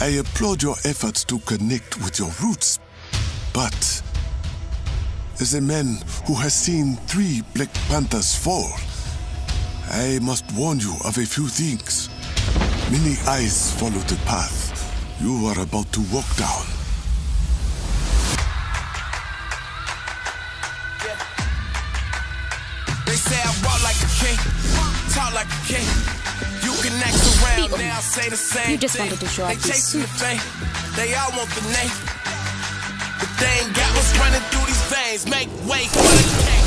I applaud your efforts to connect with your roots, but as a man who has seen three Black Panthers fall, I must warn you of a few things. Many eyes follow the path you are about to walk down. They say I walk like a king, talk like a king. Now, say the same You just thing. wanted to show They off your chasing the fame, they all want the name. But they ain't got what's running through these veins. Make way for the king.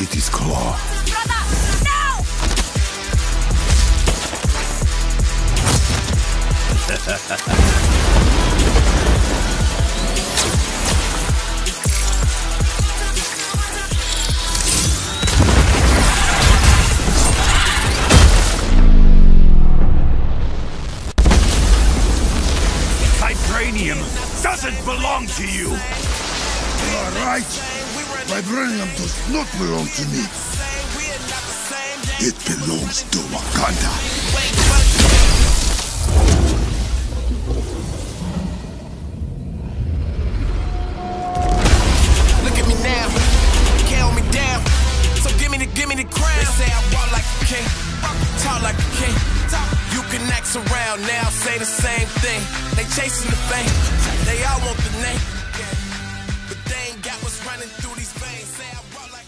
It is Klaw. Vibranium doesn't belong to you! You are right. Vibranium does not belong to me. It belongs to Wakanda. around now say the same thing. They chasing the fame, they all want the name. But they ain't got what's running through these veins. Say I run like.